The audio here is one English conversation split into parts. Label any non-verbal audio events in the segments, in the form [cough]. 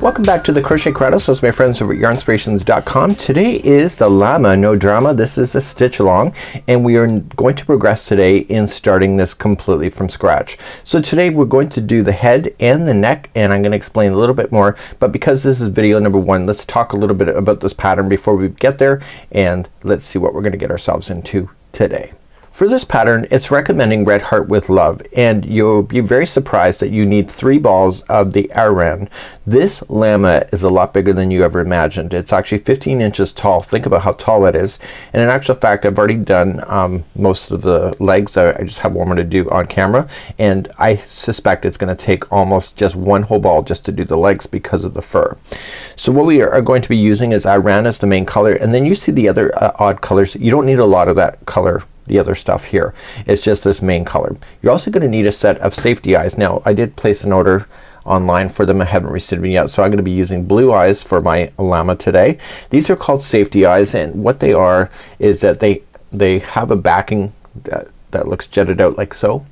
Welcome back to the Crochet Crowd. So it's my friends over at yarnspirations.com. Today is the llama, no drama. This is a stitch along and we are going to progress today in starting this completely from scratch. So today we're going to do the head and the neck and I'm going to explain a little bit more but because this is video number one let's talk a little bit about this pattern before we get there and let's see what we're going to get ourselves into today. For this pattern it's recommending Red Heart with Love and you'll be very surprised that you need three balls of the Aran. This llama is a lot bigger than you ever imagined. It's actually 15 inches tall. Think about how tall it is. And in actual fact I've already done um, most of the legs. I, I just have one more to do on camera and I suspect it's gonna take almost just one whole ball just to do the legs because of the fur. So what we are going to be using is Aran as the main color and then you see the other uh, odd colors. You don't need a lot of that color the other stuff here. It's just this main color. You're also going to need a set of safety eyes. Now I did place an order online for them. I haven't received them yet. So I'm going to be using blue eyes for my llama today. These are called safety eyes and what they are is that they they have a backing that, that looks jetted out like so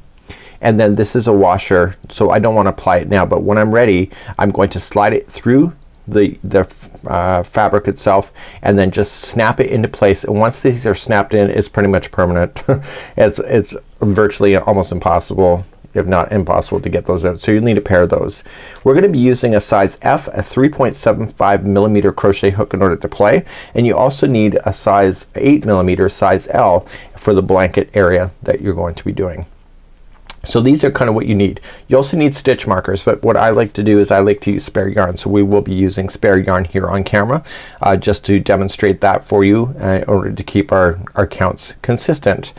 and then this is a washer so I don't want to apply it now but when I'm ready I'm going to slide it through the, the uh, fabric itself and then just snap it into place and once these are snapped in it's pretty much permanent. [laughs] it's, it's virtually almost impossible if not impossible to get those out. So you need a pair of those. We're gonna be using a size F, a 3.75 millimeter crochet hook in order to play and you also need a size 8 millimeter size L for the blanket area that you're going to be doing. So these are kind of what you need. You also need stitch markers but what I like to do is I like to use spare yarn. So we will be using spare yarn here on camera uh, just to demonstrate that for you uh, in order to keep our, our counts consistent.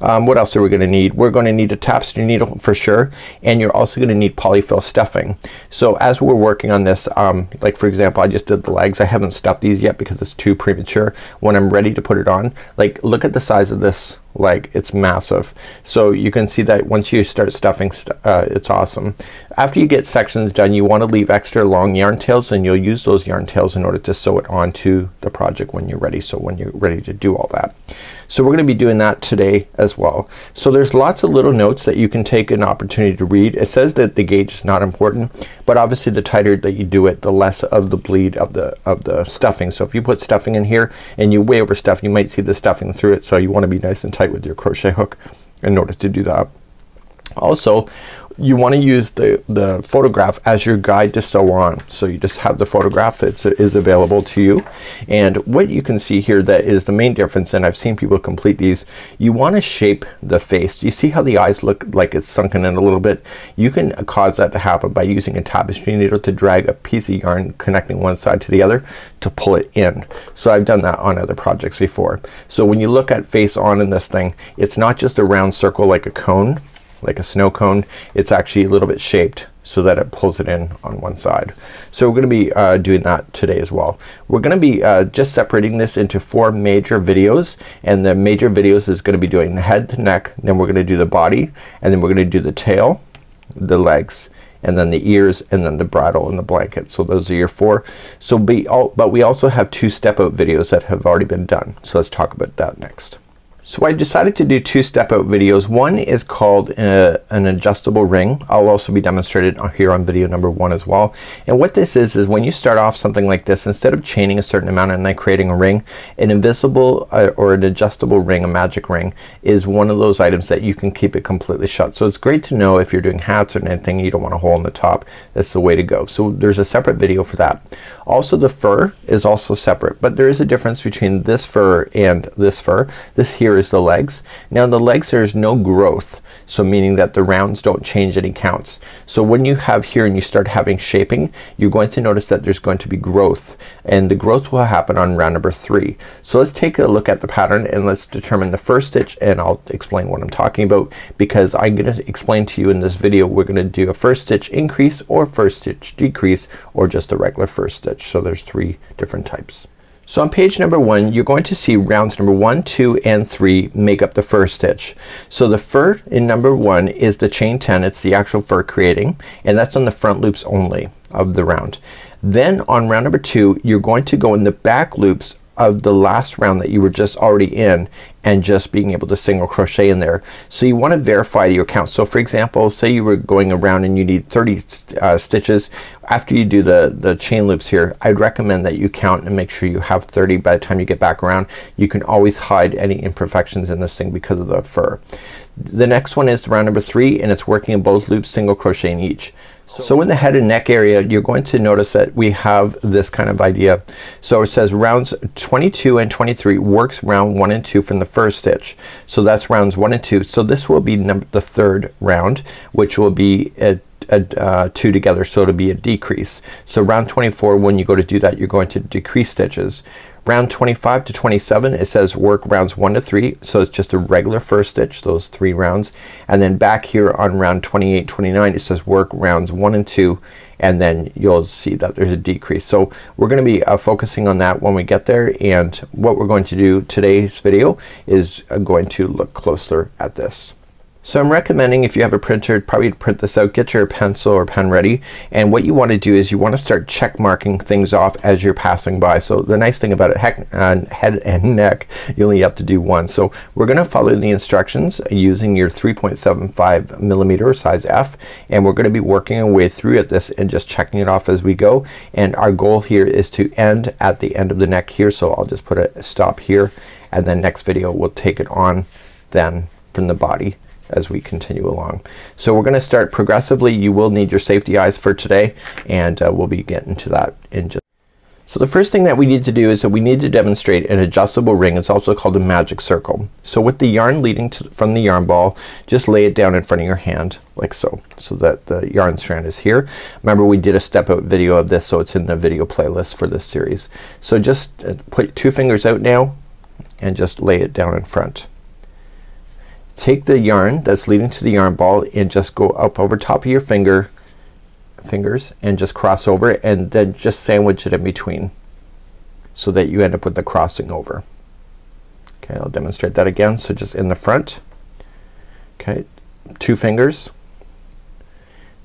Um, what else are we gonna need? We're gonna need a tapestry needle for sure and you're also gonna need polyfill stuffing. So as we're working on this um, like for example I just did the legs. I haven't stuffed these yet because it's too premature. When I'm ready to put it on like look at the size of this leg. It's massive. So you can see that once you start stuffing st uh, it's awesome. After you get sections done you want to leave extra long yarn tails and you'll use those yarn tails in order to sew it onto the project when you're ready. So when you're ready to do all that. So we're gonna be doing that today as well. So there's lots of little notes that you can take an opportunity to read. It says that the gauge is not important but obviously the tighter that you do it the less of the bleed of the of the stuffing. So if you put stuffing in here and you way overstuff you might see the stuffing through it. So you want to be nice and tight with your crochet hook in order to do that. Also you want to use the, the photograph as your guide to sew on. So you just have the photograph that is available to you. And what you can see here that is the main difference and I've seen people complete these. You want to shape the face. You see how the eyes look like it's sunken in a little bit? You can cause that to happen by using a tapestry needle to drag a piece of yarn connecting one side to the other to pull it in. So I've done that on other projects before. So when you look at face on in this thing it's not just a round circle like a cone like a snow cone. It's actually a little bit shaped so that it pulls it in on one side. So we're gonna be uh, doing that today as well. We're gonna be uh, just separating this into four major videos and the major videos is gonna be doing the head, the neck, then we're gonna do the body, and then we're gonna do the tail, the legs, and then the ears and then the bridle and the blanket. So those are your four. So be all, but we also have two step out videos that have already been done. So let's talk about that next. So I decided to do two step out videos. One is called uh, an adjustable ring. I'll also be demonstrated here on video number one as well. And what this is is when you start off something like this instead of chaining a certain amount and then creating a ring an invisible uh, or an adjustable ring a magic ring is one of those items that you can keep it completely shut. So it's great to know if you're doing hats or anything you don't want a hole in the top that's the way to go. So there's a separate video for that. Also the fur is also separate but there is a difference between this fur and this fur. This here is the legs. Now the legs there's no growth so meaning that the rounds don't change any counts. So when you have here and you start having shaping you're going to notice that there's going to be growth and the growth will happen on round number three. So let's take a look at the pattern and let's determine the fur stitch and I'll explain what I'm talking about because I'm gonna explain to you in this video we're gonna do a fur stitch increase or fur stitch decrease or just a regular fur stitch. So there's three different types. So on page number one you're going to see rounds number one, two, and three make up the fur stitch. So the fur in number one is the chain 10. It's the actual fur creating and that's on the front loops only of the round. Then on round number two you're going to go in the back loops of the last round that you were just already in and just being able to single crochet in there. So you want to verify your count. So for example say you were going around and you need 30 uh, stitches after you do the the chain loops here I'd recommend that you count and make sure you have 30 by the time you get back around. You can always hide any imperfections in this thing because of the fur. The next one is round number three and it's working in both loops single crochet in each. So in the head and neck area you're going to notice that we have this kind of idea. So it says rounds 22 and 23 works round 1 and 2 from the fur stitch. So that's rounds 1 and 2. So this will be the third round which will be a, a uh, two together so it'll be a decrease. So round 24 when you go to do that you're going to decrease stitches. Round 25 to 27 it says work rounds 1 to 3 so it's just a regular fur stitch those three rounds and then back here on round 28 29 it says work rounds 1 and 2 and then you'll see that there's a decrease. So we're gonna be uh, focusing on that when we get there and what we're going to do today's video is uh, going to look closer at this. So I'm recommending if you have a printer probably to print this out get your pencil or pen ready and what you want to do is you want to start check marking things off as you're passing by. So the nice thing about it heck, uh, head and [laughs] neck you only have to do one. So we're gonna follow the instructions using your 3.75 millimeter size F and we're gonna be working our way through at this and just checking it off as we go and our goal here is to end at the end of the neck here. So I'll just put a stop here and then next video we'll take it on then from the body as we continue along. So we're gonna start progressively. You will need your safety eyes for today and uh, we'll be getting to that in just so the first thing that we need to do is that we need to demonstrate an adjustable ring. It's also called a magic circle. So with the yarn leading to, from the yarn ball just lay it down in front of your hand like so. So that the yarn strand is here. Remember we did a step out video of this so it's in the video playlist for this series. So just uh, put two fingers out now and just lay it down in front take the yarn that's leading to the yarn ball and just go up over top of your finger fingers and just cross over and then just sandwich it in between so that you end up with the crossing over. Okay, I'll demonstrate that again. So just in the front. Okay, two fingers.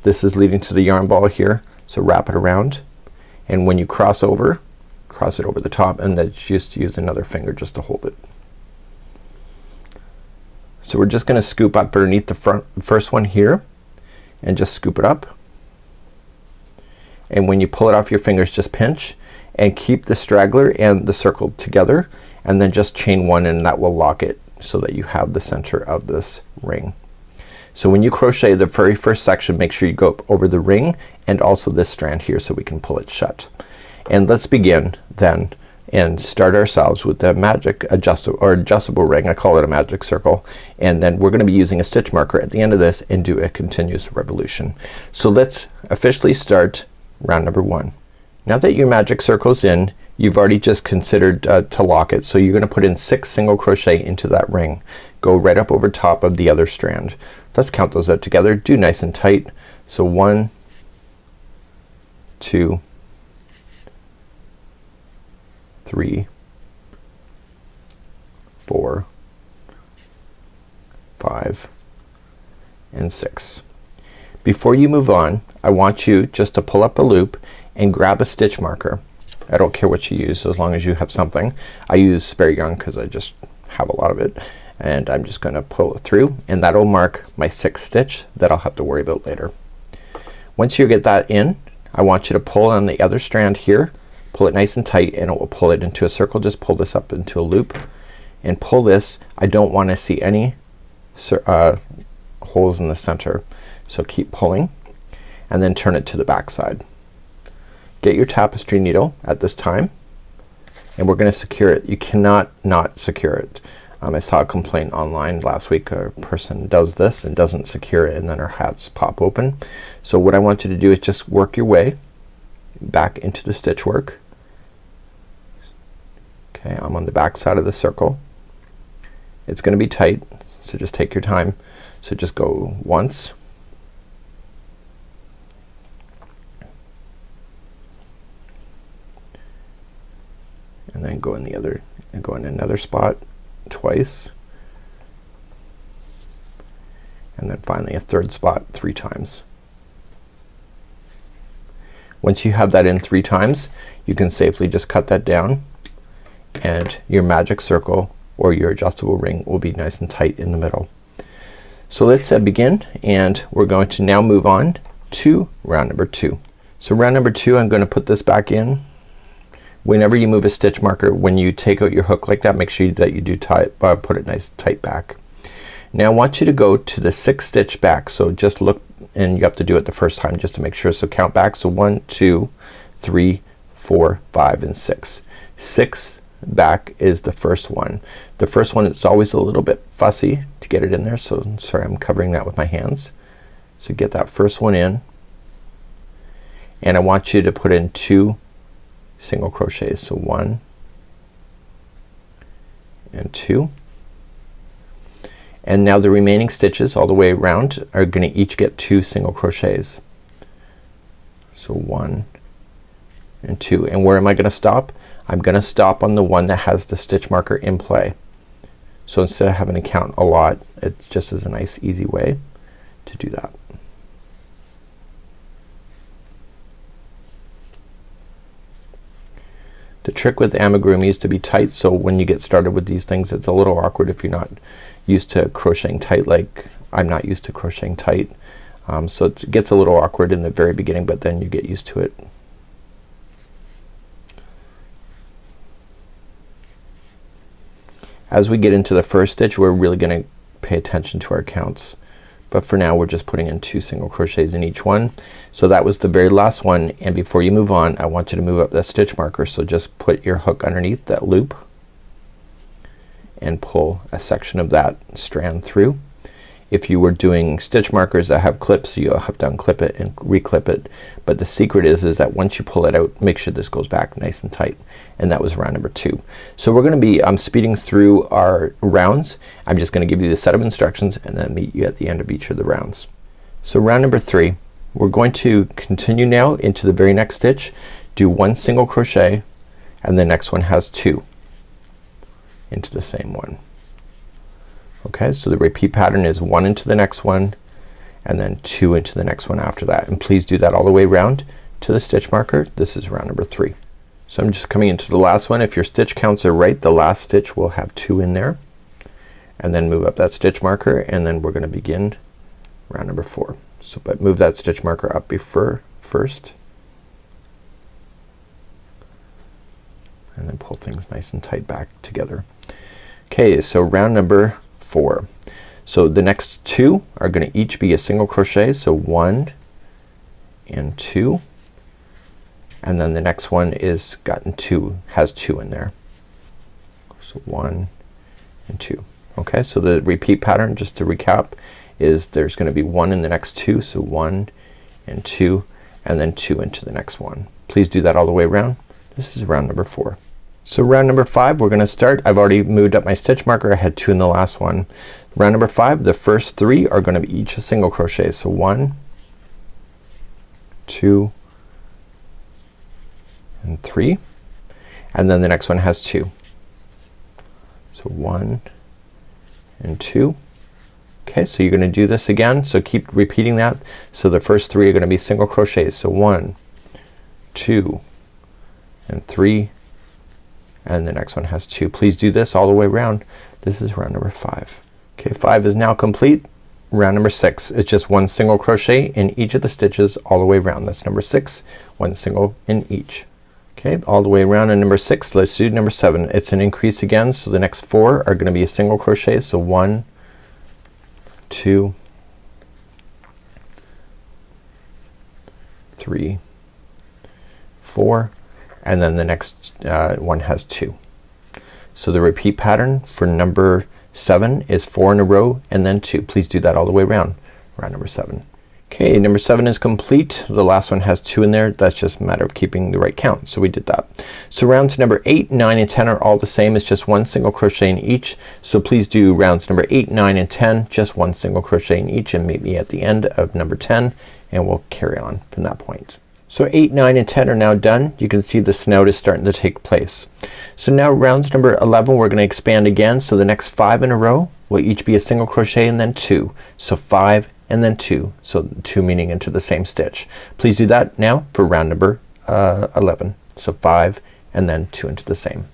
This is leading to the yarn ball here. So wrap it around and when you cross over cross it over the top and then just use another finger just to hold it. So we're just gonna scoop up underneath the front first one here and just scoop it up. And when you pull it off your fingers just pinch and keep the straggler and the circle together and then just chain one and that will lock it so that you have the center of this ring. So when you crochet the very first section make sure you go over the ring and also this strand here so we can pull it shut. And let's begin then and start ourselves with the magic adjustable or adjustable ring. I call it a magic circle. And then we're gonna be using a stitch marker at the end of this and do a continuous revolution. So let's officially start round number one. Now that your magic circle's in you've already just considered uh, to lock it. So you're gonna put in six single crochet into that ring. Go right up over top of the other strand. Let's count those out together. Do nice and tight. So one, two, three, four, five, and six. Before you move on I want you just to pull up a loop and grab a stitch marker. I don't care what you use as long as you have something. I use spare yarn because I just have a lot of it and I'm just gonna pull it through and that'll mark my sixth stitch that I'll have to worry about later. Once you get that in I want you to pull on the other strand here pull it nice and tight and it will pull it into a circle. Just pull this up into a loop and pull this. I don't want to see any uh, holes in the center. So keep pulling and then turn it to the back side. Get your tapestry needle at this time and we're gonna secure it. You cannot not secure it. Um, I saw a complaint online last week. A person does this and doesn't secure it and then her hats pop open. So what I want you to do is just work your way back into the stitch work Okay, I'm on the back side of the circle. It's gonna be tight so just take your time. So just go once and then go in the other and go in another spot twice and then finally a third spot three times. Once you have that in three times you can safely just cut that down and your magic circle or your adjustable ring will be nice and tight in the middle. So let's uh, begin and we're going to now move on to round number two. So round number two I'm gonna put this back in. Whenever you move a stitch marker when you take out your hook like that make sure that you do tie it, uh, put it nice tight back. Now I want you to go to the sixth stitch back. So just look and you have to do it the first time just to make sure. So count back. So one, two, three, four, five, and six. Six back is the first one. The first one is always a little bit fussy to get it in there. So sorry I'm covering that with my hands. So get that first one in and I want you to put in two single crochets. So one and two and now the remaining stitches all the way around are gonna each get two single crochets. So one and two and where am I gonna stop? I'm gonna stop on the one that has the stitch marker in play. So instead of having to count a lot it's just as a nice easy way to do that. The trick with amigurumi is to be tight so when you get started with these things it's a little awkward if you're not used to crocheting tight like I'm not used to crocheting tight. Um, so it gets a little awkward in the very beginning but then you get used to it. As we get into the fur stitch we're really gonna pay attention to our counts. But for now we're just putting in two single crochets in each one. So that was the very last one and before you move on I want you to move up that stitch marker. So just put your hook underneath that loop and pull a section of that strand through. If you were doing stitch markers that have clips you'll have to unclip it and reclip it. But the secret is is that once you pull it out make sure this goes back nice and tight and that was round number two. So we're gonna be um, speeding through our rounds. I'm just gonna give you the set of instructions and then meet you at the end of each of the rounds. So round number three we're going to continue now into the very next stitch do one single crochet and the next one has two into the same one. Okay, so the repeat pattern is one into the next one and then two into the next one after that. And please do that all the way around to the stitch marker. This is round number three. So I'm just coming into the last one. If your stitch counts are right, the last stitch will have two in there. And then move up that stitch marker and then we're gonna begin round number four. So but move that stitch marker up before first. And then pull things nice and tight back together. Okay, so round number four. So the next two are gonna each be a single crochet. So one and two. And then the next one is gotten two, has two in there. So one and two. Okay, so the repeat pattern, just to recap, is there's gonna be one in the next two. So one and two and then two into the next one. Please do that all the way around. This is round number four. So round number five we're gonna start. I've already moved up my stitch marker. I had two in the last one. Round number five the first three are gonna be each a single crochet. So one, two, and three. And then the next one has two. So one and two. Okay, so you're gonna do this again. So keep repeating that. So the first three are gonna be single crochets. So one, two, and three, and the next one has two. Please do this all the way around. This is round number five. Okay, five is now complete. Round number six is just one single crochet in each of the stitches all the way around. That's number six. One single in each. Okay, all the way around in number six. Let's do number seven. It's an increase again. So the next four are gonna be a single crochet. So one, two, three, four, and then the next uh, one has two. So the repeat pattern for number seven is four in a row and then two. Please do that all the way around, round number seven. Okay, number seven is complete. The last one has two in there. That's just a matter of keeping the right count. So we did that. So rounds number eight, nine, and ten are all the same. It's just one single crochet in each. So please do rounds number eight, nine, and ten, just one single crochet in each and meet me at the end of number ten and we'll carry on from that point. So 8, 9, and 10 are now done. You can see the snout is starting to take place. So now rounds number 11 we're gonna expand again. So the next five in a row will each be a single crochet and then two. So five and then two. So two meaning into the same stitch. Please do that now for round number uh, 11. So five and then two into the same.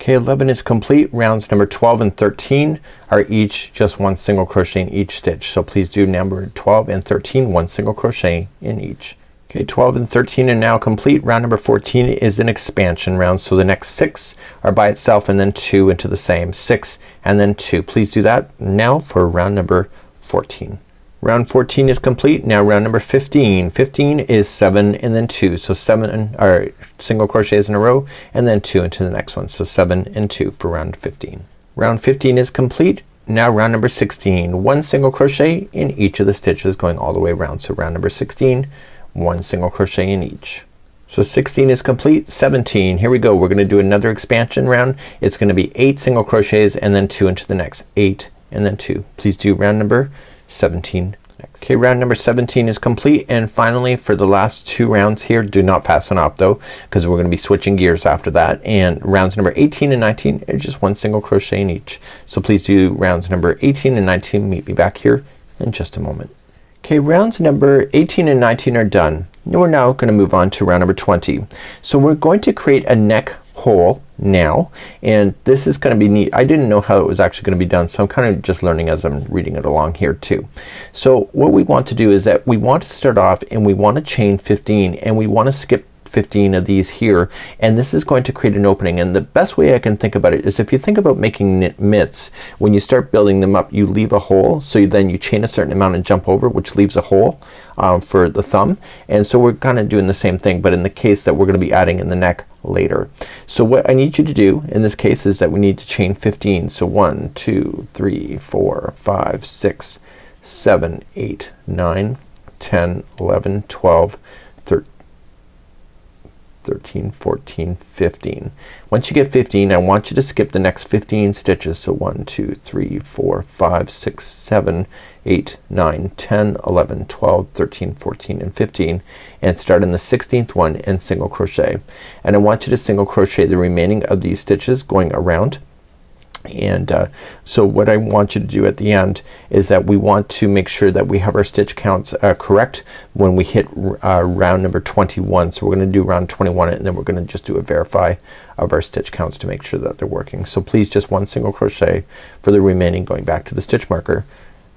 Okay 11 is complete. Rounds number 12 and 13 are each just one single crochet in each stitch. So please do number 12 and 13 one single crochet in each. Okay 12 and 13 are now complete. Round number 14 is an expansion round. So the next six are by itself and then two into the same. Six and then two. Please do that now for round number 14. Round 14 is complete. Now round number 15. 15 is seven and then two. So seven or single crochets in a row and then two into the next one. So seven and two for round 15. Round 15 is complete. Now round number 16. One single crochet in each of the stitches going all the way around. So round number 16, one single crochet in each. So 16 is complete. 17. Here we go. We're gonna do another expansion round. It's gonna be eight single crochets and then two into the next. Eight and then two. Please do round number 17 next. Okay round number 17 is complete and finally for the last two rounds here do not fasten off though because we're gonna be switching gears after that and rounds number 18 and 19 are just one single crochet in each. So please do rounds number 18 and 19 meet me back here in just a moment. Okay rounds number 18 and 19 are done. And We're now gonna move on to round number 20. So we're going to create a neck hole now and this is gonna be neat. I didn't know how it was actually gonna be done so I'm kind of just learning as I'm reading it along here too. So what we want to do is that we want to start off and we want to chain 15 and we want to skip 15 of these here and this is going to create an opening and the best way I can think about it is if you think about making knit mitts when you start building them up you leave a hole so then you chain a certain amount and jump over which leaves a hole um, for the thumb and so we're kinda doing the same thing but in the case that we're gonna be adding in the neck later. So what I need you to do in this case is that we need to chain 15. So 1, 2, 3, 4, 5, 6, 7, 8, 9, 10, 11, 12, 13, 14, 15. Once you get 15 I want you to skip the next 15 stitches. So 1, 2, 3, 4, 5, 6, 7, 8, 9, 10, 11, 12, 13, 14, and 15 and start in the 16th one and single crochet. And I want you to single crochet the remaining of these stitches going around and uh, so what I want you to do at the end is that we want to make sure that we have our stitch counts uh, correct when we hit uh, round number 21. So we're gonna do round 21 and then we're gonna just do a verify of our stitch counts to make sure that they're working. So please just one single crochet for the remaining going back to the stitch marker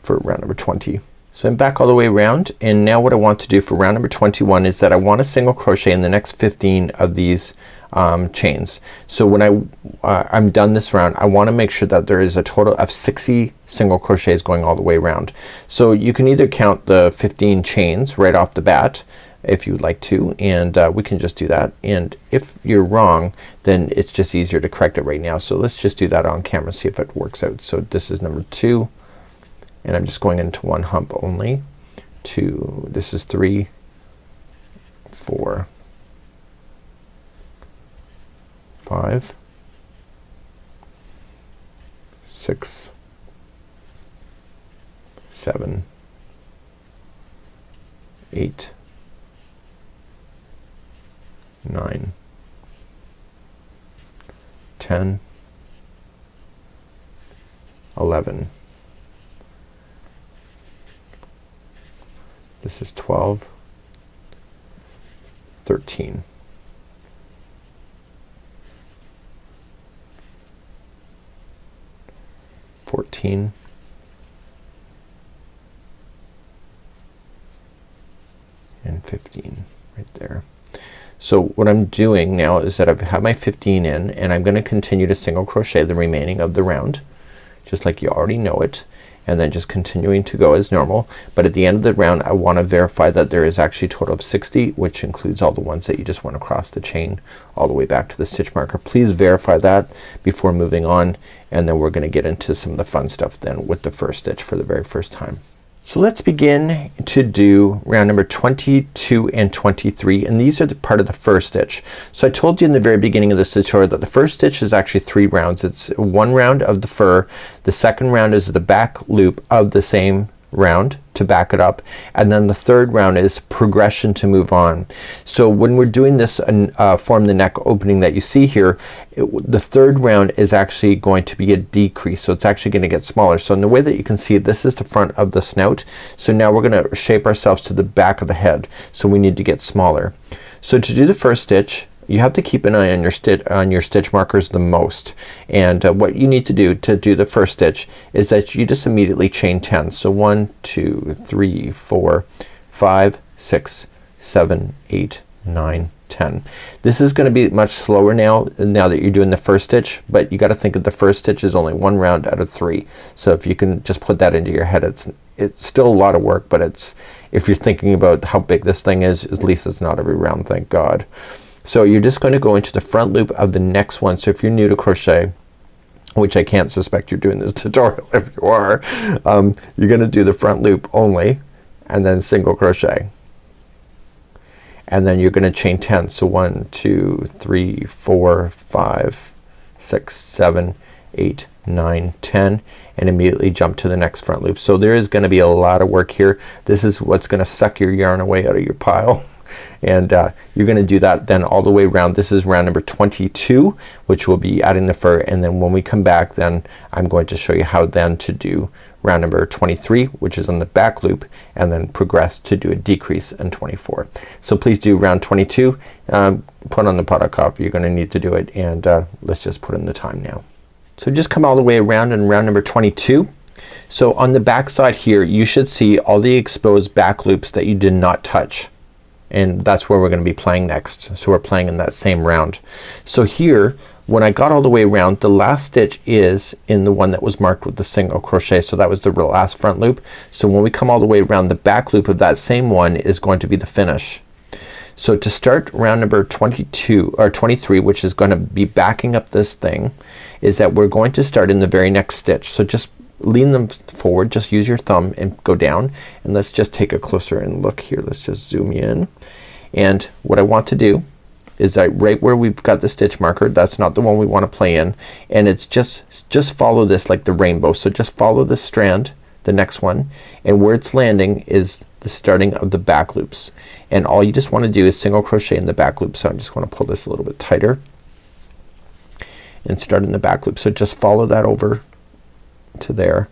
for round number 20. So I'm back all the way around and now what I want to do for round number 21 is that I want a single crochet in the next 15 of these um, chains. So when I uh, I'm done this round I want to make sure that there is a total of 60 single crochets going all the way around. So you can either count the 15 chains right off the bat if you'd like to and uh, we can just do that and if you're wrong then it's just easier to correct it right now. So let's just do that on camera see if it works out. So this is number two and I'm just going into one hump only. Two this is three four five, six, seven, eight, nine, ten, eleven. This is twelve, thirteen. 14 and 15 right there. So what I'm doing now is that I've had my 15 in and I'm gonna continue to single crochet the remaining of the round just like you already know it and then just continuing to go as normal. But at the end of the round I want to verify that there is actually a total of 60 which includes all the ones that you just went across the chain all the way back to the stitch marker. Please verify that before moving on and then we're gonna get into some of the fun stuff then with the fur stitch for the very first time. So let's begin to do round number 22 and 23 and these are the part of the fur stitch. So I told you in the very beginning of this tutorial that the fur stitch is actually three rounds. It's one round of the fur, the second round is the back loop of the same round to back it up and then the third round is progression to move on. So when we're doing this uh, form the neck opening that you see here it, the third round is actually going to be a decrease. So it's actually gonna get smaller. So in the way that you can see this is the front of the snout. So now we're gonna shape ourselves to the back of the head. So we need to get smaller. So to do the fur stitch you have to keep an eye on your stitch on your stitch markers the most and uh, what you need to do to do the fur stitch is that you just immediately chain 10 so one two three four five six seven eight nine 10. This is gonna be much slower now now that you're doing the fur stitch but you gotta think of the fur stitch is only one round out of three. So if you can just put that into your head it's it's still a lot of work but it's if you're thinking about how big this thing is at least it's not every round thank God. So you're just going to go into the front loop of the next one. So if you're new to crochet which I can't suspect you're doing this [laughs] tutorial if you are um, you're gonna do the front loop only and then single crochet and then you're gonna chain 10 so one two three four five six seven eight nine ten and immediately jump to the next front loop. So there is gonna be a lot of work here. This is what's gonna suck your yarn away out of your pile. [laughs] and uh, you're gonna do that then all the way around. This is round number 22 which will be adding the fur and then when we come back then I'm going to show you how then to do round number 23 which is on the back loop and then progress to do a decrease in 24. So please do round 22. Um, put on the of coffee. You're gonna need to do it and uh, let's just put in the time now. So just come all the way around in round number 22. So on the back side here you should see all the exposed back loops that you did not touch and that's where we're gonna be playing next. So we're playing in that same round. So here when I got all the way around the last stitch is in the one that was marked with the single crochet. So that was the last front loop. So when we come all the way around the back loop of that same one is going to be the finish. So to start round number 22 or 23 which is gonna be backing up this thing is that we're going to start in the very next stitch. So just lean them forward just use your thumb and go down and let's just take a closer and look here. Let's just zoom in and what I want to do is that right where we've got the stitch marker that's not the one we want to play in and it's just just follow this like the rainbow. So just follow this strand the next one and where it's landing is the starting of the back loops and all you just want to do is single crochet in the back loop. So I'm just going to pull this a little bit tighter and start in the back loop. So just follow that over to there.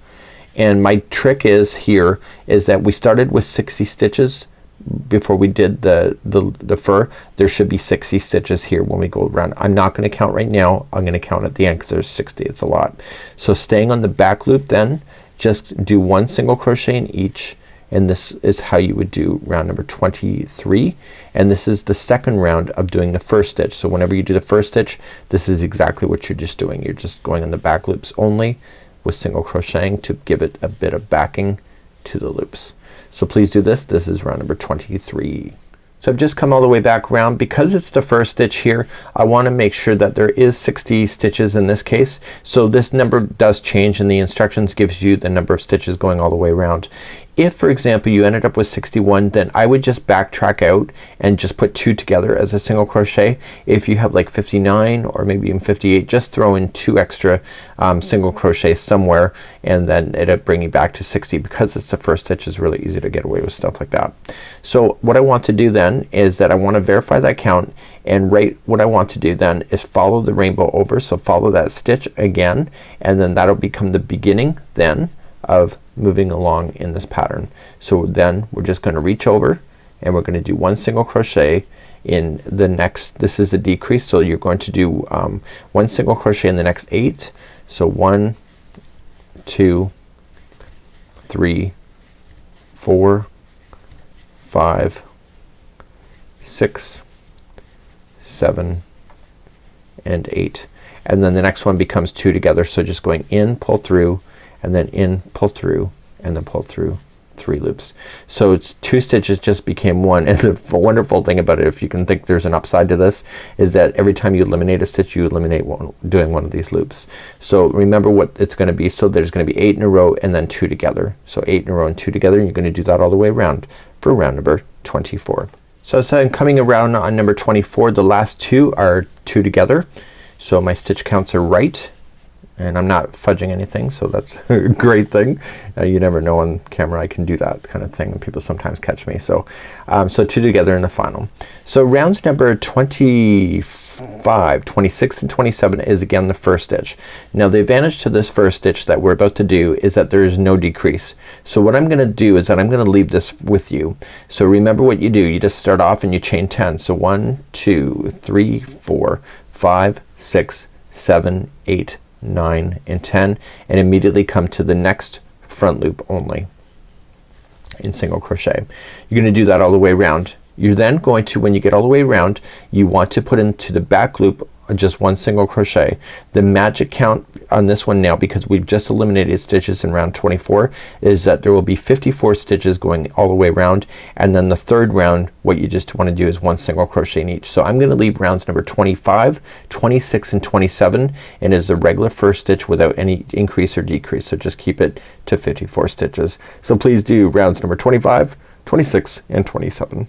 And my trick is here is that we started with 60 stitches before we did the, the, the fur. There should be 60 stitches here when we go around. I'm not gonna count right now. I'm gonna count at the end because there's 60. It's a lot. So staying on the back loop then just do one single crochet in each and this is how you would do round number 23 and this is the second round of doing the fur stitch. So whenever you do the fur stitch this is exactly what you're just doing. You're just going on the back loops only with single crocheting to give it a bit of backing to the loops. So please do this. This is round number 23. So I've just come all the way back around. Because it's the fur stitch here I want to make sure that there is 60 stitches in this case. So this number does change and the instructions gives you the number of stitches going all the way around. If for example you ended up with 61 then I would just backtrack out and just put two together as a single crochet. If you have like 59 or maybe even 58 just throw in two extra um, single crochets somewhere and then it'll bring you back to 60 because it's the fur stitch is really easy to get away with stuff like that. So what I want to do then is that I want to verify that count and right what I want to do then is follow the rainbow over. So follow that stitch again and then that'll become the beginning then of moving along in this pattern. So then we're just gonna reach over and we're gonna do one single crochet in the next this is the decrease so you're going to do um, one single crochet in the next eight. So one two three four five six seven and eight. And then the next one becomes two together. So just going in pull through and then in pull through and then pull through three loops. So it's two stitches just became one [laughs] and the wonderful thing about it if you can think there's an upside to this is that every time you eliminate a stitch you eliminate one doing one of these loops. So remember what it's gonna be. So there's gonna be eight in a row and then two together. So eight in a row and two together and you're gonna do that all the way around for round number 24. So as I'm coming around on number 24 the last two are two together. So my stitch counts are right and I'm not fudging anything so that's [laughs] a great thing. Uh, you never know on camera I can do that kind of thing and people sometimes catch me. So, um, so two together in the final. So rounds number 25 25, 26 and 27 is again the fur stitch. Now the advantage to this fur stitch that we're about to do is that there is no decrease. So what I'm gonna do is that I'm gonna leave this with you. So remember what you do. You just start off and you chain 10. So 1, 2, 3, 4, 5, 6, 7, 8, 9 and 10 and immediately come to the next front loop only in single crochet. You're gonna do that all the way around. You're then going to, when you get all the way around, you want to put into the back loop just one single crochet. The magic count on this one now because we've just eliminated stitches in round 24 is that there will be 54 stitches going all the way around and then the third round what you just want to do is one single crochet in each. So I'm gonna leave rounds number 25, 26 and 27 and is the regular fur stitch without any increase or decrease. So just keep it to 54 stitches. So please do rounds number 25, 26 and 27.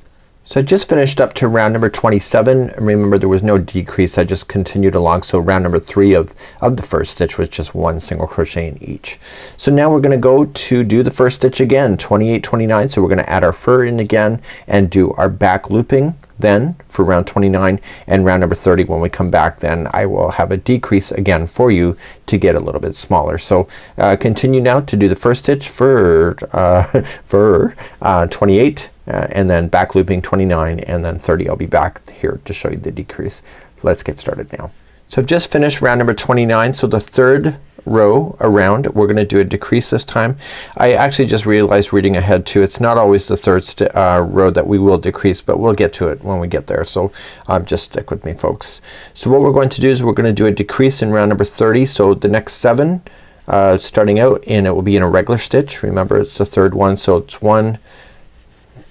So I just finished up to round number 27. and Remember there was no decrease. I just continued along. So round number three of, of the fur stitch was just one single crochet in each. So now we're gonna go to do the fur stitch again 28, 29. So we're gonna add our fur in again and do our back looping then for round 29 and round number 30 when we come back then I will have a decrease again for you to get a little bit smaller. So uh, continue now to do the fur stitch for, uh, [laughs] for uh, 28 uh, and then back looping 29 and then 30. I'll be back here to show you the decrease. Let's get started now. So I've just finished round number 29. So the third row around we're gonna do a decrease this time. I actually just realized reading ahead too it's not always the third uh, row that we will decrease but we'll get to it when we get there so um, just stick with me folks. So what we're going to do is we're gonna do a decrease in round number 30 so the next seven uh, starting out and it will be in a regular stitch remember it's the third one so it's one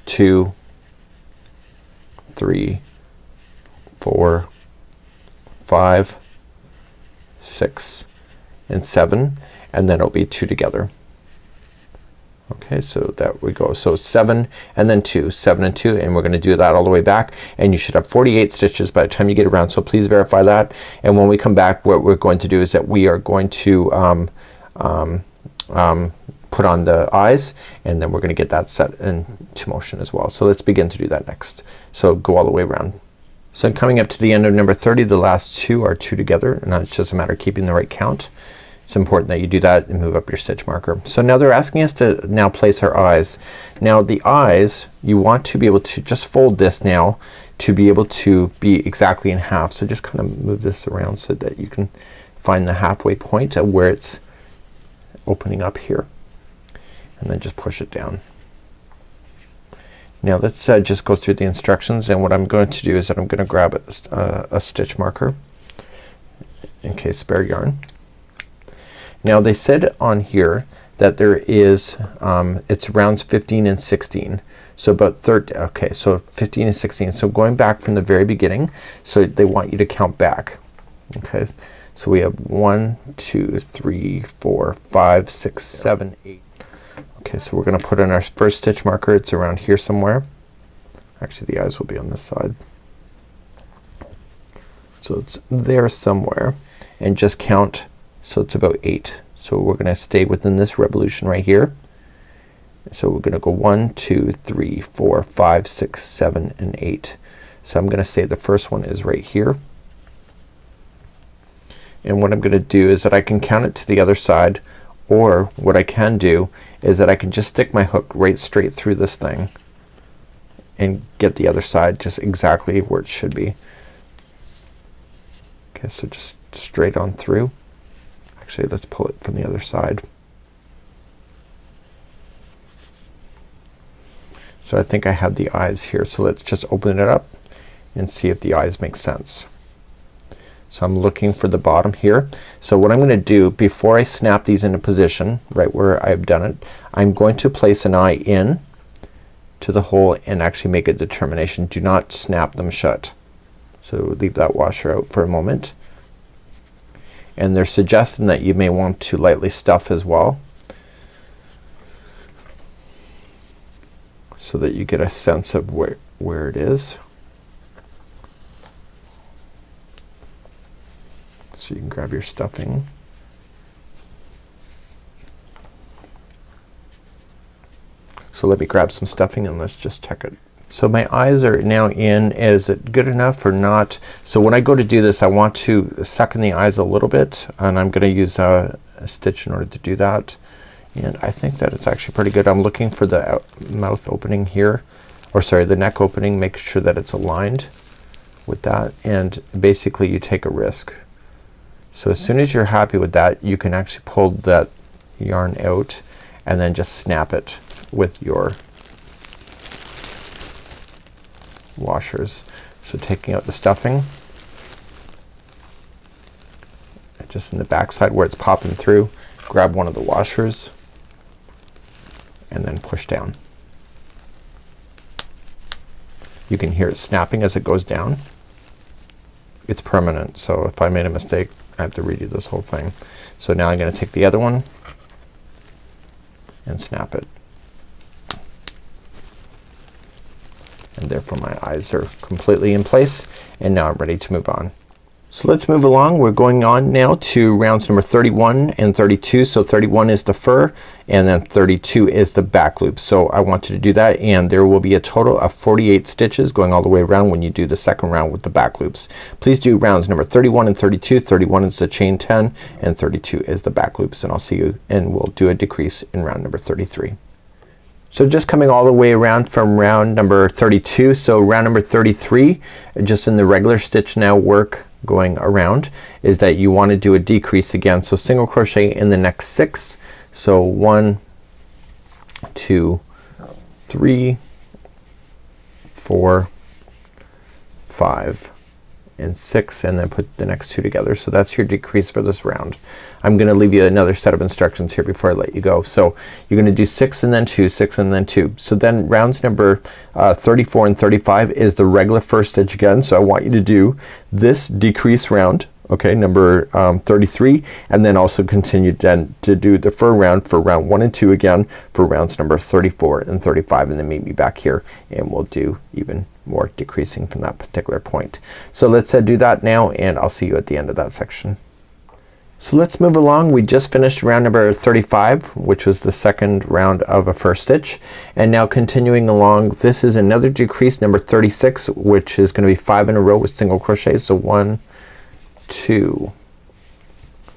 two, three, four, five, six, and seven, and then it'll be two together. Okay, so that we go. So seven and then two, seven and two, and we're gonna do that all the way back. And you should have 48 stitches by the time you get around. So please verify that. And when we come back, what we're going to do is that we are going to um, um, um, put on the eyes and then we're gonna get that set into motion as well. So let's begin to do that next. So go all the way around. So coming up to the end of number 30 the last two are two together and it's just a matter of keeping the right count. It's important that you do that and move up your stitch marker. So now they're asking us to now place our eyes. Now the eyes you want to be able to just fold this now to be able to be exactly in half. So just kind of move this around so that you can find the halfway point of where it's opening up here and then just push it down. Now let's uh, just go through the instructions and what I'm going to do is that I'm going to grab a, uh, a stitch marker in case spare yarn. Now they said on here that there is um, it's rounds 15 and 16 so about third okay so 15 and 16 so going back from the very beginning so they want you to count back okay so we have one two three four five six seven eight Okay, so we're gonna put in our first stitch marker. It's around here somewhere. Actually, the eyes will be on this side. So it's there somewhere. And just count. So it's about eight. So we're gonna stay within this revolution right here. So we're gonna go one, two, three, four, five, six, seven, and eight. So I'm gonna say the first one is right here. And what I'm gonna do is that I can count it to the other side or what I can do is that I can just stick my hook right straight through this thing and get the other side just exactly where it should be. Okay, so just straight on through. Actually, let's pull it from the other side. So I think I have the eyes here. So let's just open it up and see if the eyes make sense. So I'm looking for the bottom here. So what I'm gonna do before I snap these into position right where I've done it I'm going to place an eye in to the hole and actually make a determination. Do not snap them shut. So leave that washer out for a moment. And they're suggesting that you may want to lightly stuff as well. So that you get a sense of where, where it is. So you can grab your stuffing. So let me grab some stuffing and let's just check it So my eyes are now in. Is it good enough or not? So when I go to do this I want to suck in the eyes a little bit and I'm gonna use a, a stitch in order to do that. And I think that it's actually pretty good. I'm looking for the uh, mouth opening here or sorry the neck opening. Make sure that it's aligned with that and basically you take a risk. So as soon as you're happy with that you can actually pull that yarn out and then just snap it with your washers. So taking out the stuffing just in the back side where it's popping through grab one of the washers and then push down. You can hear it snapping as it goes down. It's permanent so if I made a mistake I have to redo this whole thing. So now I'm gonna take the other one and snap it. And therefore my eyes are completely in place and now I'm ready to move on. So let's move along. We're going on now to rounds number 31 and 32. So 31 is the fur and then 32 is the back loop. So I want you to do that and there will be a total of 48 stitches going all the way around when you do the second round with the back loops. Please do rounds number 31 and 32. 31 is the chain 10 and 32 is the back loops and I'll see you and we'll do a decrease in round number 33. So just coming all the way around from round number 32. So round number 33 just in the regular stitch now work going around is that you want to do a decrease again. So single crochet in the next six. So one, two, three, four, five, and six and then put the next two together. So that's your decrease for this round. I'm gonna leave you another set of instructions here before I let you go. So you're gonna do six and then two, six and then two. So then rounds number uh, 34 and 35 is the regular fur stitch again. So I want you to do this decrease round okay number um, 33 and then also continue then to do the fur round for round 1 and 2 again for rounds number 34 and 35 and then meet me back here and we'll do even more decreasing from that particular point. So let's uh, do that now and I'll see you at the end of that section. So let's move along. We just finished round number 35 which was the second round of a fur stitch and now continuing along this is another decrease number 36 which is gonna be five in a row with single crochet. So one, two,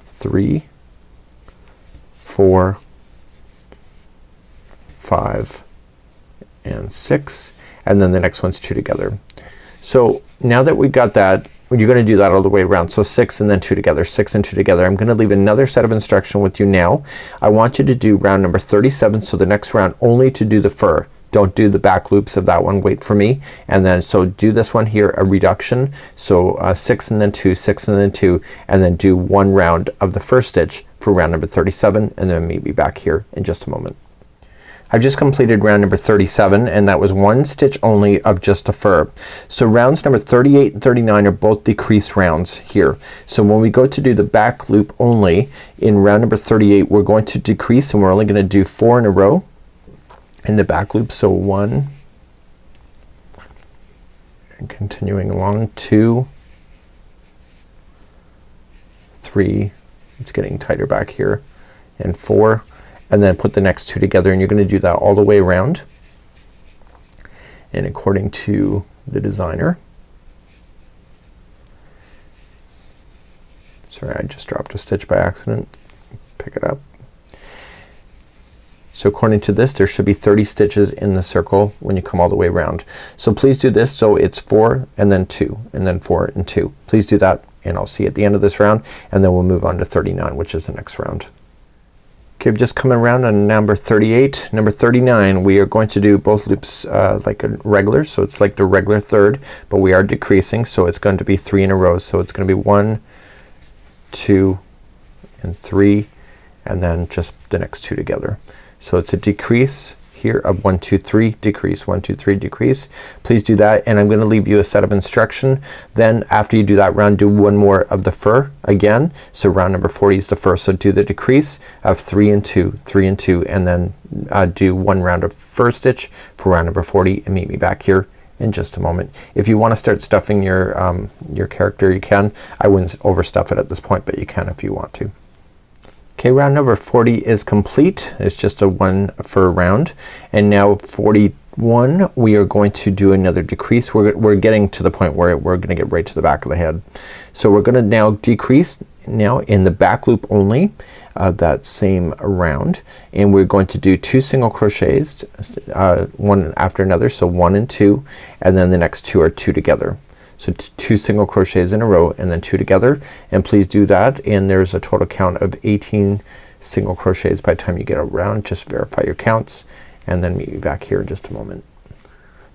three, four, five, and six and then the next one's two together. So now that we've got that you're gonna do that all the way around. So six and then two together, six and two together. I'm gonna leave another set of instruction with you now. I want you to do round number 37 so the next round only to do the fur. Don't do the back loops of that one. Wait for me. And then so do this one here a reduction. So uh, six and then two, six and then two, and then do one round of the fur stitch for round number 37 and then meet me back here in just a moment. I've just completed round number 37 and that was one stitch only of just a fur. So rounds number 38 and 39 are both decreased rounds here. So when we go to do the back loop only in round number 38 we're going to decrease and we're only gonna do four in a row in the back loop. So one and continuing along two three it's getting tighter back here and four and then put the next two together and you're gonna do that all the way around and according to the designer sorry I just dropped a stitch by accident pick it up so according to this there should be 30 stitches in the circle when you come all the way around. So please do this so it's four and then two and then four and two. Please do that and I'll see you at the end of this round and then we'll move on to 39 which is the next round. Okay, we've just coming around on number 38. Number 39 we are going to do both loops uh, like a regular so it's like the regular third but we are decreasing so it's going to be three in a row. So it's going to be one, two, and three and then just the next two together. So it's a decrease here of 1 2 3 decrease 1 2 3 decrease please do that and I'm gonna leave you a set of instruction then after you do that round do one more of the fur again so round number 40 is the fur. so do the decrease of 3 and 2 3 and 2 and then uh, do one round of fur stitch for round number 40 and meet me back here in just a moment. If you want to start stuffing your um, your character you can. I wouldn't overstuff it at this point but you can if you want to. Okay, round number 40 is complete. It's just a one fur round. And now 41 we are going to do another decrease. We're, we're getting to the point where we're gonna get right to the back of the head. So we're gonna now decrease now in the back loop only of that same round and we're going to do two single crochets uh, one after another. So one and two and then the next two are two together. So two single crochets in a row and then two together and please do that and there's a total count of 18 single crochets by the time you get around. Just verify your counts and then meet you back here in just a moment.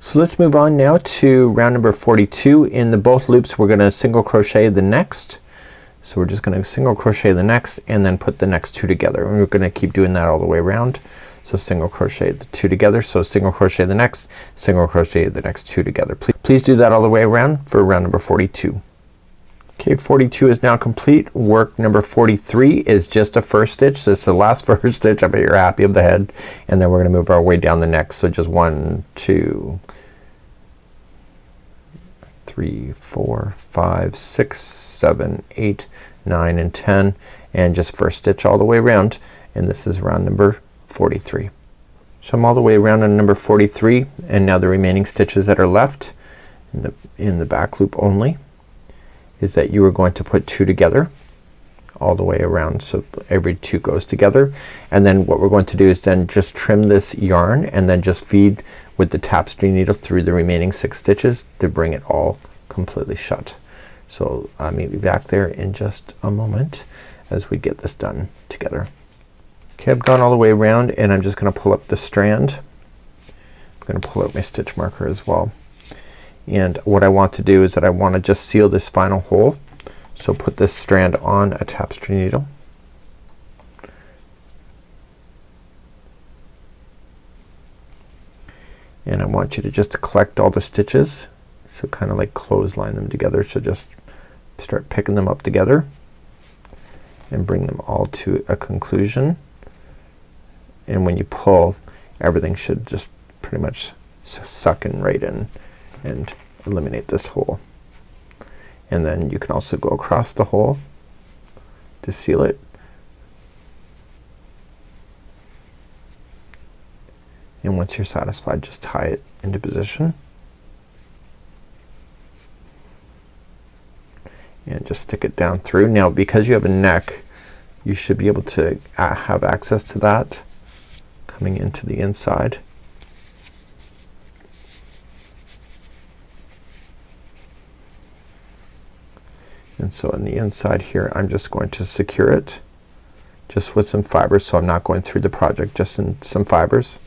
So let's move on now to round number 42. In the both loops we're gonna single crochet the next. So we're just gonna single crochet the next and then put the next two together and we're gonna keep doing that all the way around. So single crochet the two together. So single crochet the next, single crochet the next two together. Please, please do that all the way around for round number 42. Okay, 42 is now complete. Work number 43 is just a fur stitch. This is the last [laughs] fur stitch. I bet you're happy of the head. And then we're gonna move our way down the neck. So just one, two, three, four, five, six, seven, eight, nine, and 10. And just fur stitch all the way around. And this is round number 43. So I'm all the way around on number 43 and now the remaining stitches that are left in the, in the back loop only is that you are going to put two together all the way around so every two goes together and then what we're going to do is then just trim this yarn and then just feed with the tapestry needle through the remaining six stitches to bring it all completely shut. So I may be back there in just a moment as we get this done together. Okay I've gone all the way around and I'm just gonna pull up the strand. I'm gonna pull out my stitch marker as well and what I want to do is that I want to just seal this final hole. So put this strand on a tapestry needle. And I want you to just collect all the stitches. So kind of like clothesline them together. So just start picking them up together and bring them all to a conclusion. And when you pull everything should just pretty much suck in right in and eliminate this hole. And then you can also go across the hole to seal it. And once you're satisfied just tie it into position. And just stick it down through. Now because you have a neck you should be able to uh, have access to that coming into the inside. and so on the inside here I'm just going to secure it just with some fibers so I'm not going through the project just in some fibers.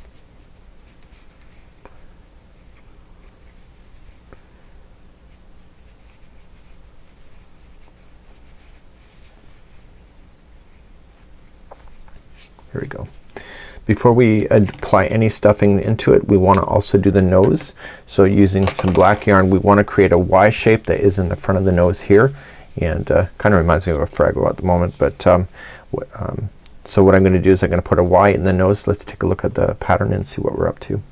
Here we go. Before we apply any stuffing into it we want to also do the nose. So using some black yarn we want to create a Y shape that is in the front of the nose here and uh, kind of reminds me of a Fraggle at the moment but um, um, so what I'm gonna do is I'm gonna put a Y in the nose. Let's take a look at the pattern and see what we're up to.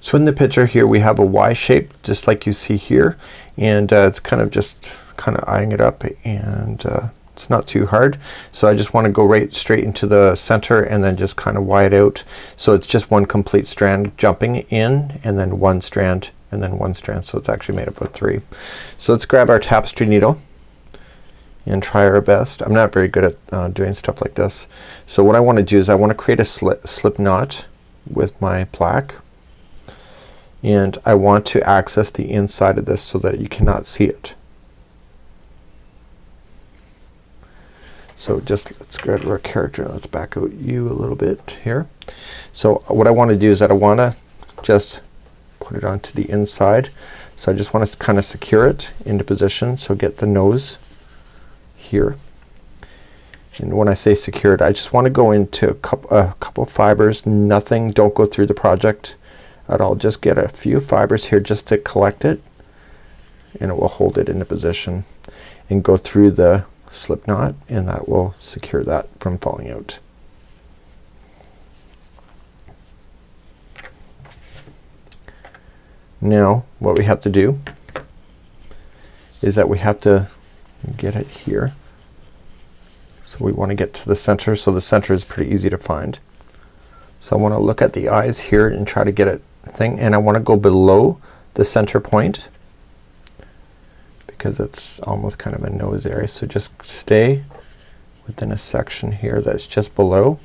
So in the picture here we have a Y shape just like you see here and uh, it's kind of just kind of eyeing it up and uh, it's not too hard. So I just want to go right straight into the center and then just kind of wide out. So it's just one complete strand jumping in and then one strand and then one strand. So it's actually made up of three. So let's grab our tapestry needle and try our best. I'm not very good at uh, doing stuff like this. So what I want to do is I want to create a slip, slip knot with my black and I want to access the inside of this so that you cannot see it. So just let's grab our character. Let's back out you a little bit here. So what I want to do is that I want to just put it onto the inside. So I just want to kind of secure it into position. So get the nose here. And when I say secured, I just want to go into a couple, a couple fibers, nothing, don't go through the project at all. Just get a few fibers here just to collect it and it will hold it into position and go through the slip knot and that will secure that from falling out. Now what we have to do is that we have to get it here. So we want to get to the center so the center is pretty easy to find. So I want to look at the eyes here and try to get it thing and I want to go below the center point because it's almost kind of a nose area. So just stay within a section here that's just below.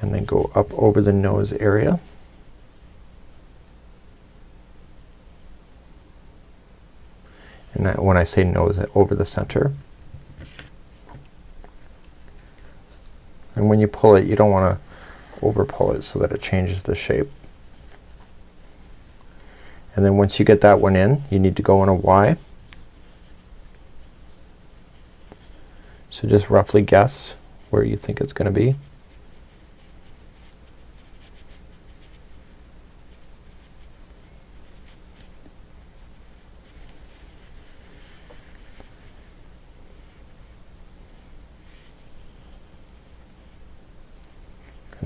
And then go up over the nose area. And when I say nose, over the center. And when you pull it, you don't want to over pull it so that it changes the shape. And then once you get that one in, you need to go on a Y. So just roughly guess where you think it's going to be.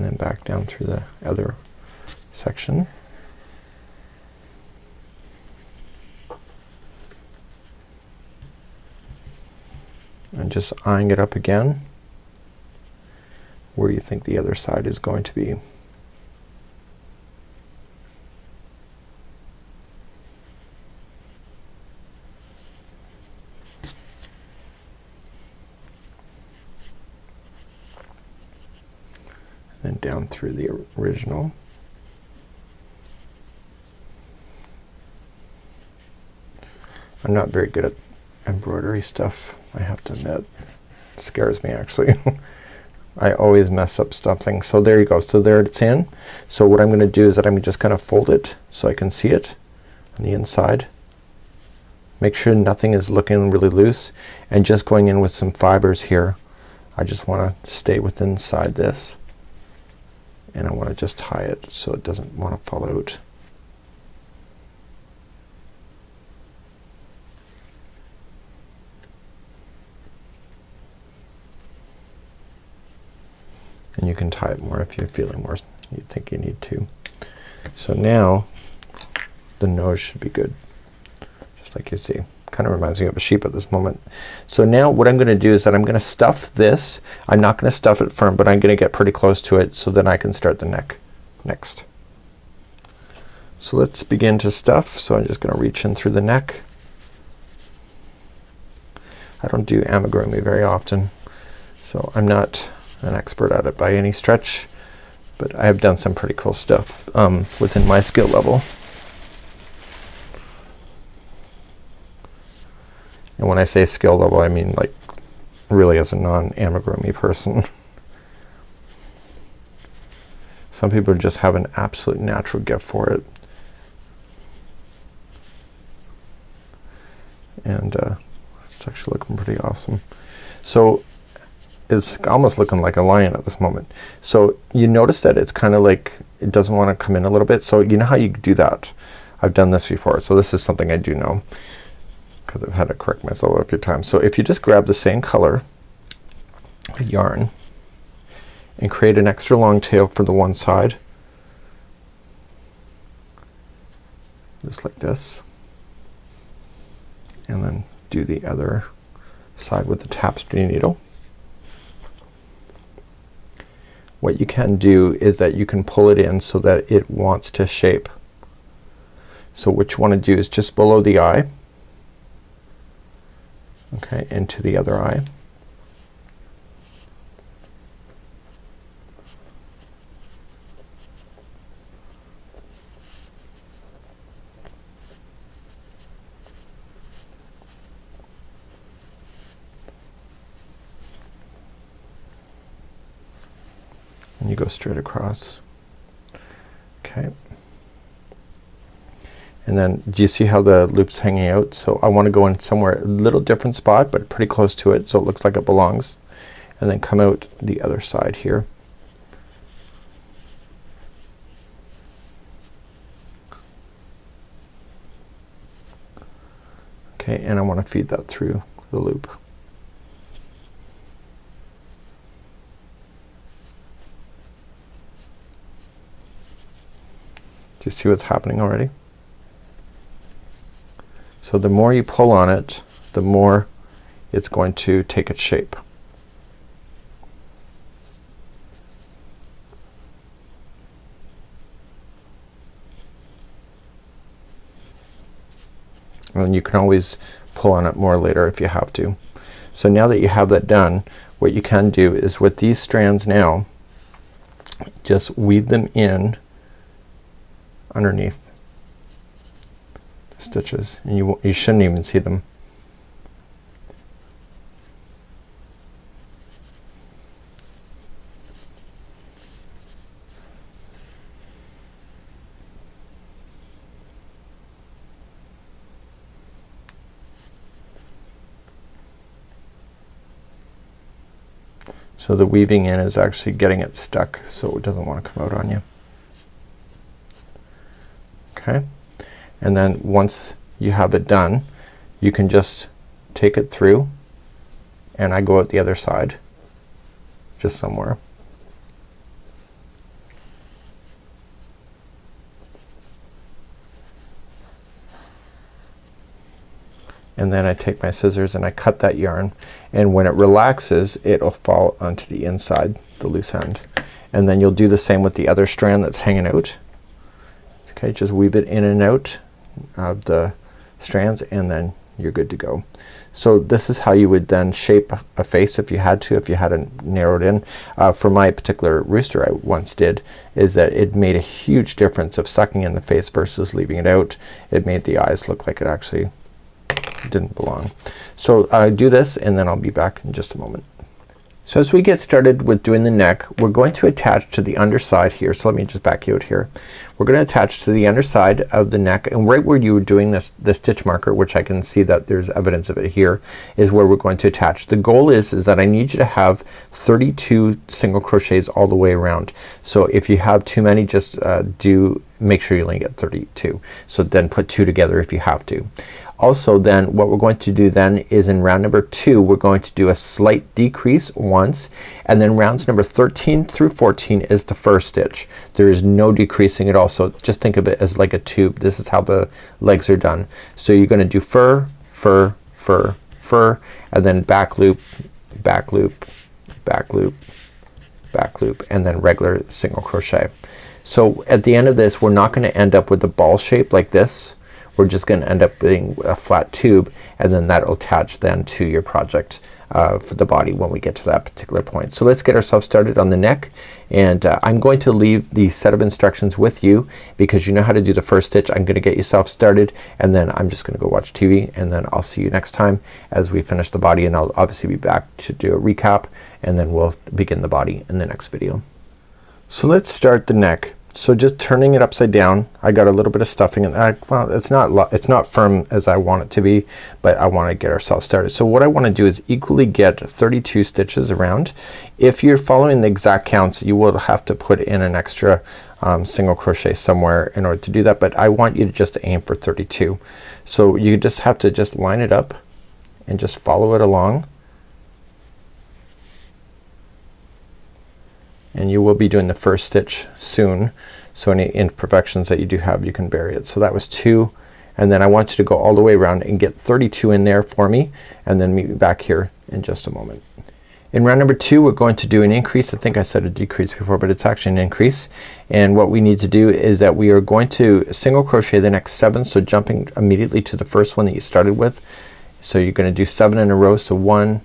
and then back down through the other section. And just eyeing it up again where you think the other side is going to be. then down through the original. I'm not very good at embroidery stuff, I have to admit. It scares me actually. [laughs] I always mess up something. So there you go. So there it's in. So what I'm going to do is that I'm just going to fold it so I can see it on the inside. Make sure nothing is looking really loose and just going in with some fibers here. I just want to stay within inside this and I want to just tie it so it doesn't want to fall out. And you can tie it more if you're feeling more you think you need to. So now the nose should be good just like you see kind of reminds me of a sheep at this moment. So now what I'm gonna do is that I'm gonna stuff this. I'm not gonna stuff it firm but I'm gonna get pretty close to it so then I can start the neck next. So let's begin to stuff. So I'm just gonna reach in through the neck. I don't do amigurumi very often so I'm not an expert at it by any stretch but I have done some pretty cool stuff um, within my skill level. And when I say skill level, I mean like really as a non-amigurumi person. [laughs] Some people just have an absolute natural gift for it. And uh, it's actually looking pretty awesome. So it's almost looking like a lion at this moment. So you notice that it's kind of like it doesn't want to come in a little bit. So you know how you do that. I've done this before. So this is something I do know because I've had to correct myself a few times. So if you just grab the same color yarn and create an extra long tail for the one side just like this and then do the other side with the tapestry needle. What you can do is that you can pull it in so that it wants to shape. So what you want to do is just below the eye okay, into the other eye. And you go straight across. Okay and then do you see how the loops hanging out? So I want to go in somewhere a little different spot but pretty close to it so it looks like it belongs and then come out the other side here. Okay, and I want to feed that through the loop. Do you see what's happening already? So the more you pull on it the more it's going to take its shape. And you can always pull on it more later if you have to. So now that you have that done what you can do is with these strands now just weave them in underneath the stitches and you, you shouldn't even see them. So the weaving in is actually getting it stuck so it doesn't want to come out on you. Okay. And then once you have it done you can just take it through and I go out the other side just somewhere. and then I take my scissors and I cut that yarn and when it relaxes it'll fall onto the inside the loose end and then you'll do the same with the other strand that's hanging out okay just weave it in and out of the strands and then you're good to go. So this is how you would then shape a face if you had to, if you hadn't narrowed in. Uh, for my particular rooster I once did is that it made a huge difference of sucking in the face versus leaving it out. It made the eyes look like it actually didn't belong. So I uh, do this and then I'll be back in just a moment. So as we get started with doing the neck we're going to attach to the underside here. So let me just back you out here. We're gonna attach to the underside of the neck and right where you were doing this the stitch marker which I can see that there's evidence of it here is where we're going to attach. The goal is is that I need you to have 32 single crochets all the way around. So if you have too many just uh, do make sure you only get 32. So then put two together if you have to. Also then what we're going to do then is in round number two we're going to do a slight decrease once and then rounds number 13 through 14 is the fur stitch. There is no decreasing at all so just think of it as like a tube. This is how the legs are done. So you're gonna do fur, fur, fur, fur and then back loop, back loop, back loop, back loop and then regular single crochet. So at the end of this we're not gonna end up with a ball shape like this we're just gonna end up being a flat tube and then that'll attach then to your project uh, for the body when we get to that particular point. So let's get ourselves started on the neck and uh, I'm going to leave the set of instructions with you because you know how to do the fur stitch. I'm gonna get yourself started and then I'm just gonna go watch TV and then I'll see you next time as we finish the body and I'll obviously be back to do a recap and then we'll begin the body in the next video. So let's start the neck. So just turning it upside down I got a little bit of stuffing and I, well it's not it's not firm as I want it to be but I want to get ourselves started. So what I want to do is equally get 32 stitches around. If you're following the exact counts you will have to put in an extra um, single crochet somewhere in order to do that but I want you to just aim for 32. So you just have to just line it up and just follow it along and you will be doing the fur stitch soon. So any imperfections that you do have you can bury it. So that was two and then I want you to go all the way around and get 32 in there for me and then meet me back here in just a moment. In round number two we're going to do an increase. I think I said a decrease before but it's actually an increase and what we need to do is that we are going to single crochet the next seven so jumping immediately to the first one that you started with. So you're gonna do seven in a row. So one,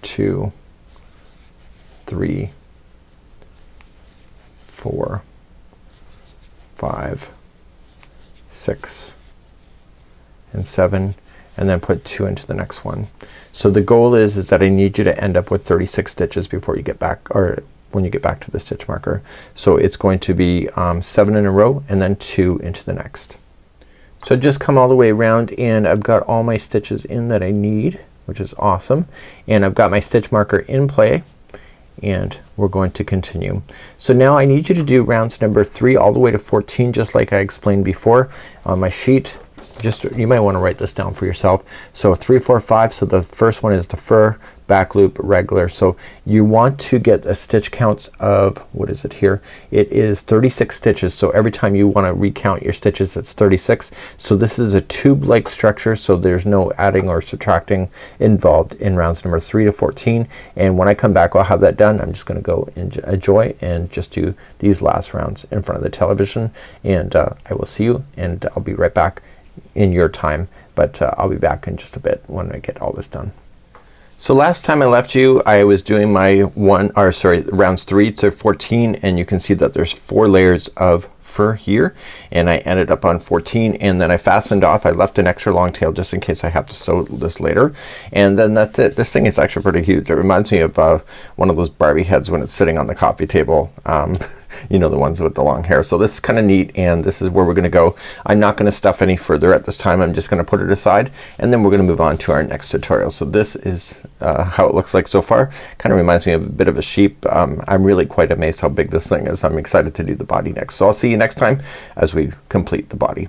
two, three, four, five, six, and seven and then put two into the next one. So the goal is is that I need you to end up with 36 stitches before you get back or when you get back to the stitch marker. So it's going to be um, seven in a row and then two into the next. So just come all the way around and I've got all my stitches in that I need which is awesome and I've got my stitch marker in play and we're going to continue. So now I need you to do rounds number three all the way to 14 just like I explained before on my sheet. Just you might want to write this down for yourself. So three, four, five. So the first one is the fur back loop regular. So you want to get a stitch counts of what is it here? It is 36 stitches. So every time you want to recount your stitches it's 36. So this is a tube like structure so there's no adding or subtracting involved in rounds number 3 to 14 and when I come back I'll have that done. I'm just gonna go enjoy and just do these last rounds in front of the television and uh, I will see you and I'll be right back in your time but uh, I'll be back in just a bit when I get all this done. So last time I left you I was doing my one or sorry rounds 3 to 14 and you can see that there's four layers of fur here and I ended up on 14 and then I fastened off. I left an extra long tail just in case I have to sew this later and then that's it. This thing is actually pretty huge. It reminds me of uh, one of those Barbie heads when it's sitting on the coffee table um, [laughs] you know the ones with the long hair. So this is kinda neat and this is where we're gonna go. I'm not gonna stuff any further at this time. I'm just gonna put it aside and then we're gonna move on to our next tutorial. So this is uh, how it looks like so far. Kinda reminds me of a bit of a sheep. Um, I'm really quite amazed how big this thing is. I'm excited to do the body next. So I'll see you next time as we complete the body